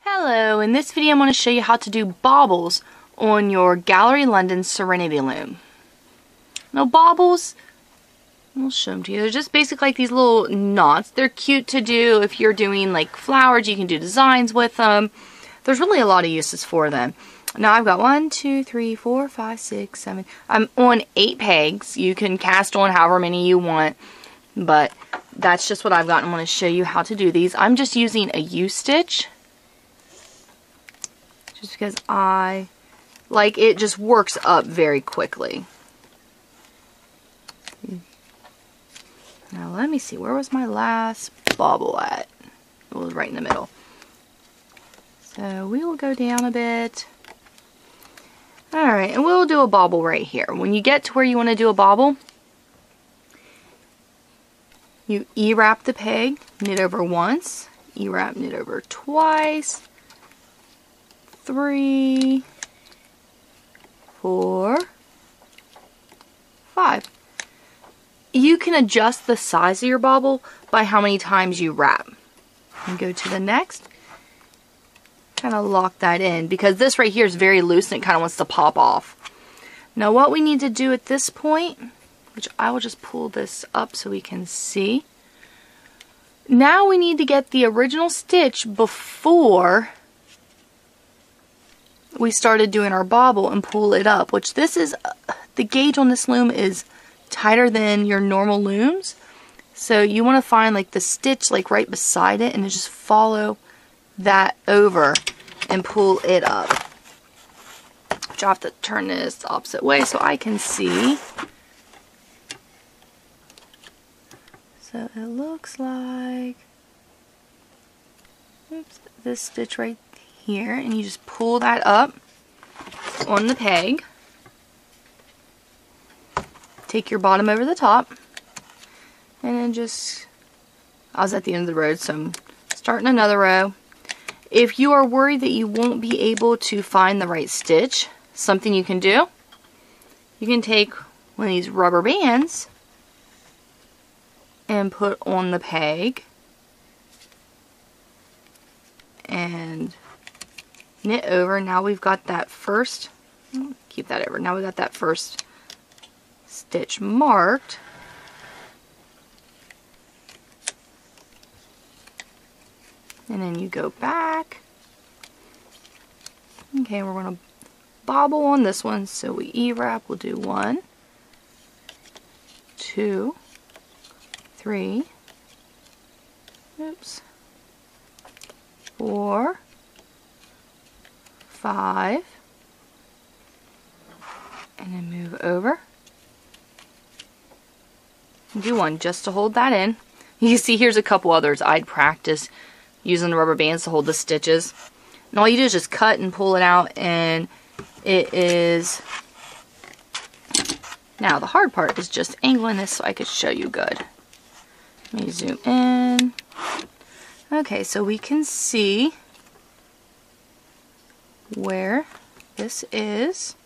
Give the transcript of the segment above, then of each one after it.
Hello, in this video I'm going to show you how to do bobbles on your Gallery London Serenity Loom. Now bobbles, I'll show them to you. They're just basically like these little knots. They're cute to do if you're doing like flowers. You can do designs with them. There's really a lot of uses for them. Now I've got one, two, three, four, five, six, seven. I'm on eight pegs. You can cast on however many you want, but that's just what I've got. I'm going to show you how to do these. I'm just using a U-stitch just because I like it just works up very quickly. Now let me see, where was my last bobble at? It was right in the middle. So we will go down a bit. Alright, and we'll do a bobble right here. When you get to where you want to do a bobble, you E-wrap the peg, knit over once, E-wrap, knit over twice, three, four, five. You can adjust the size of your bobble by how many times you wrap. And go to the next. Kind of lock that in because this right here is very loose and it kind of wants to pop off. Now what we need to do at this point, which I will just pull this up so we can see. Now we need to get the original stitch before we started doing our bobble and pull it up, which this is, uh, the gauge on this loom is tighter than your normal looms. So you want to find like the stitch like right beside it and just follow that over and pull it up. Which I have to turn this opposite way so I can see. So it looks like, oops, this stitch right here and you just pull that up on the peg. Take your bottom over the top and then just, I was at the end of the road so I'm starting another row. If you are worried that you won't be able to find the right stitch, something you can do, you can take one of these rubber bands and put on the peg and knit over. Now we've got that first, keep that over. Now we got that first stitch marked. And then you go back. Okay, we're going to bobble on this one. So we E-wrap, we'll do one, two, three, oops, four, five, and then move over. Do one just to hold that in. You see here's a couple others I'd practice using the rubber bands to hold the stitches. And all you do is just cut and pull it out and it is now the hard part is just angling this so I could show you good. Let me zoom in. Okay, so we can see where this is.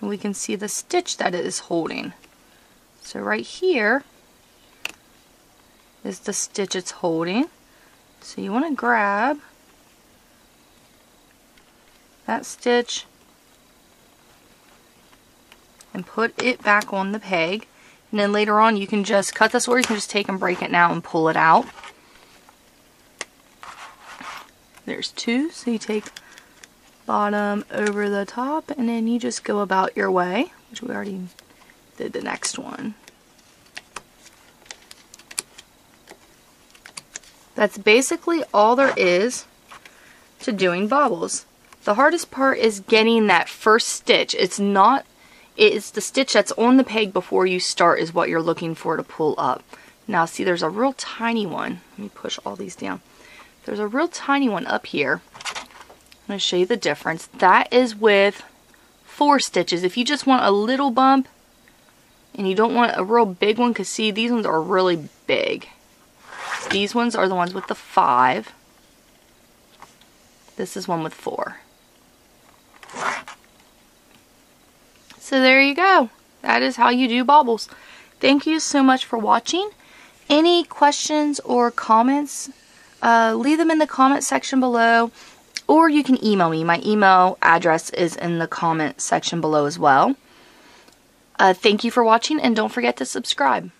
And we can see the stitch that it is holding. So right here is the stitch it's holding. So you want to grab that stitch and put it back on the peg. And then later on you can just cut this or you can just take and break it now and pull it out. There's two, so you take bottom over the top and then you just go about your way which we already did the next one that's basically all there is to doing bobbles the hardest part is getting that first stitch it's not it's the stitch that's on the peg before you start is what you're looking for to pull up now see there's a real tiny one let me push all these down there's a real tiny one up here I'm going to show you the difference. That is with four stitches. If you just want a little bump and you don't want a real big one, because see, these ones are really big. These ones are the ones with the five. This is one with four. So there you go. That is how you do bobbles. Thank you so much for watching. Any questions or comments, uh, leave them in the comment section below or you can email me. My email address is in the comment section below as well. Uh, thank you for watching and don't forget to subscribe.